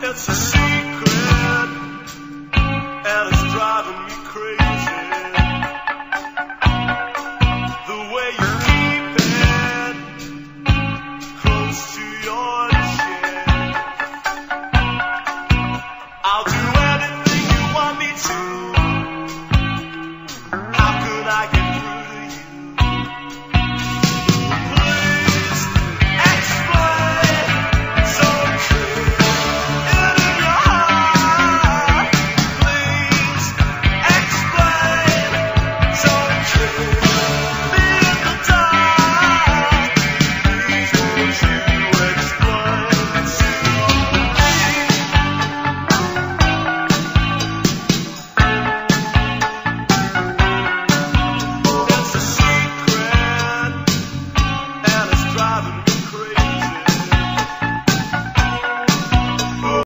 It's a secret, and it's driving me crazy.